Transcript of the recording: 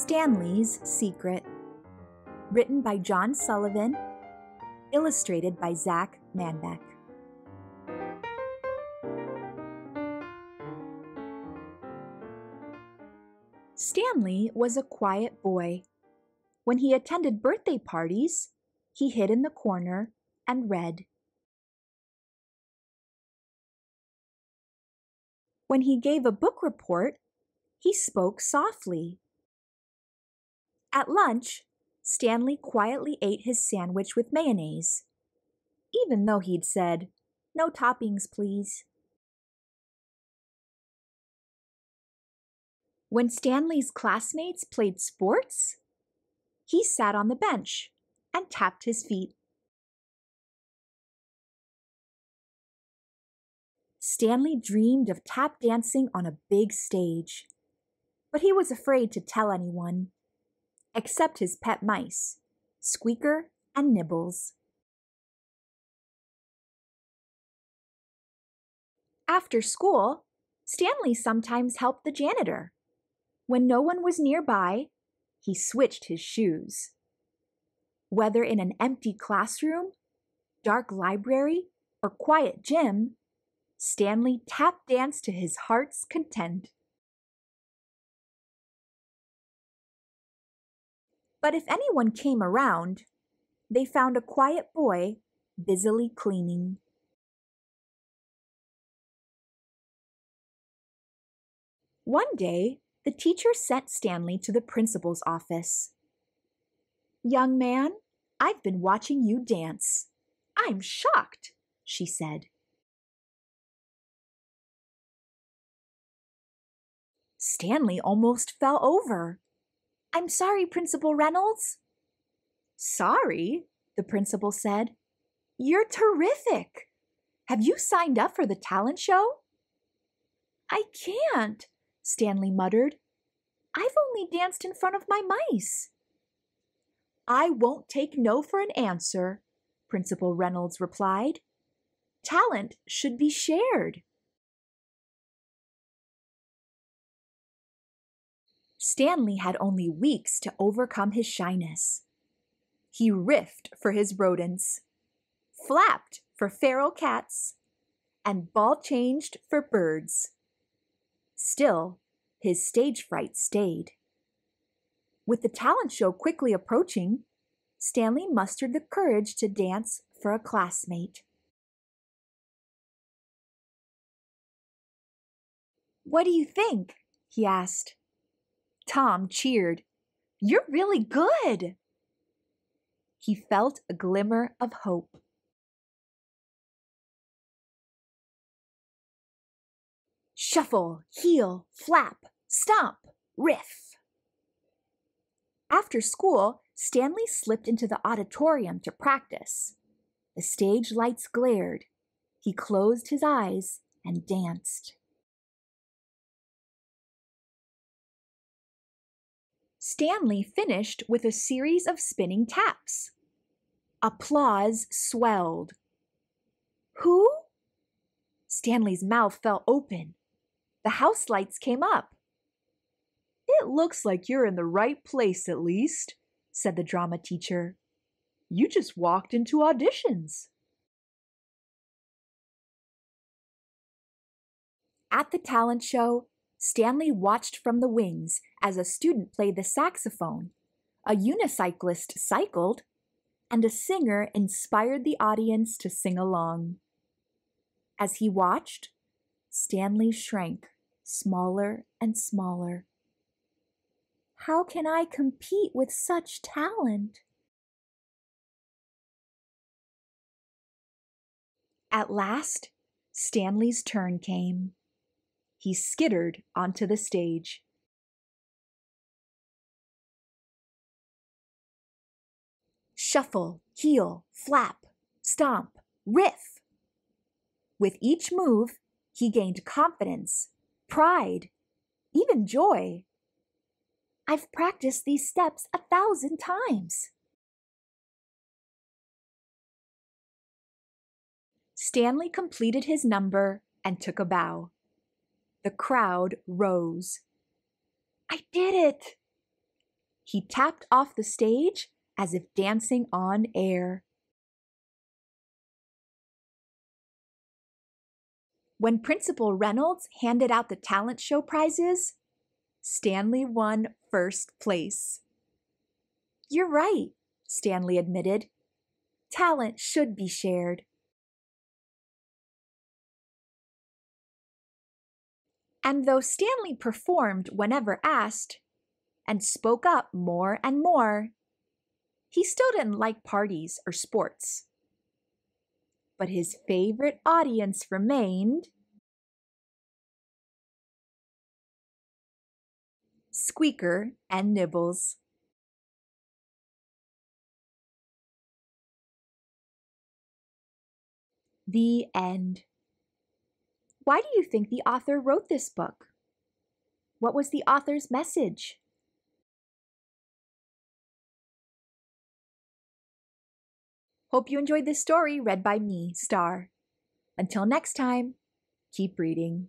Stanley's Secret. Written by John Sullivan, illustrated by Zach Manbeck. Stanley was a quiet boy. When he attended birthday parties, he hid in the corner and read. When he gave a book report, he spoke softly. At lunch, Stanley quietly ate his sandwich with mayonnaise, even though he'd said, No toppings, please. When Stanley's classmates played sports, he sat on the bench and tapped his feet. Stanley dreamed of tap dancing on a big stage, but he was afraid to tell anyone, except his pet mice, Squeaker and Nibbles. After school, Stanley sometimes helped the janitor. When no one was nearby, he switched his shoes. Whether in an empty classroom, dark library, or quiet gym, Stanley tap danced to his heart's content. But if anyone came around, they found a quiet boy busily cleaning. One day, the teacher sent Stanley to the principal's office. Young man, I've been watching you dance. I'm shocked, she said. Stanley almost fell over. I'm sorry, Principal Reynolds. Sorry, the principal said. You're terrific. Have you signed up for the talent show? I can't, Stanley muttered. I've only danced in front of my mice. I won't take no for an answer, Principal Reynolds replied. Talent should be shared. Stanley had only weeks to overcome his shyness. He riffed for his rodents, flapped for feral cats, and ball changed for birds. Still, his stage fright stayed. With the talent show quickly approaching, Stanley mustered the courage to dance for a classmate. What do you think? he asked. Tom cheered. You're really good. He felt a glimmer of hope. Shuffle, heel, flap, stomp, riff. After school, Stanley slipped into the auditorium to practice. The stage lights glared. He closed his eyes and danced. Stanley finished with a series of spinning taps. Applause swelled. Who? Stanley's mouth fell open. The house lights came up. It looks like you're in the right place at least, said the drama teacher. You just walked into auditions. At the talent show, Stanley watched from the wings as a student played the saxophone, a unicyclist cycled, and a singer inspired the audience to sing along. As he watched, Stanley shrank smaller and smaller. How can I compete with such talent? At last, Stanley's turn came he skittered onto the stage. Shuffle, heel, flap, stomp, riff. With each move, he gained confidence, pride, even joy. I've practiced these steps a thousand times. Stanley completed his number and took a bow. The crowd rose. I did it! he tapped off the stage as if dancing on air. When Principal Reynolds handed out the talent show prizes, Stanley won first place. You're right, Stanley admitted. Talent should be shared. And though Stanley performed whenever asked and spoke up more and more, he still didn't like parties or sports but his favorite audience remained Squeaker and Nibbles. The end. Why do you think the author wrote this book? What was the author's message? Hope you enjoyed this story read by me, Star. Until next time, keep reading.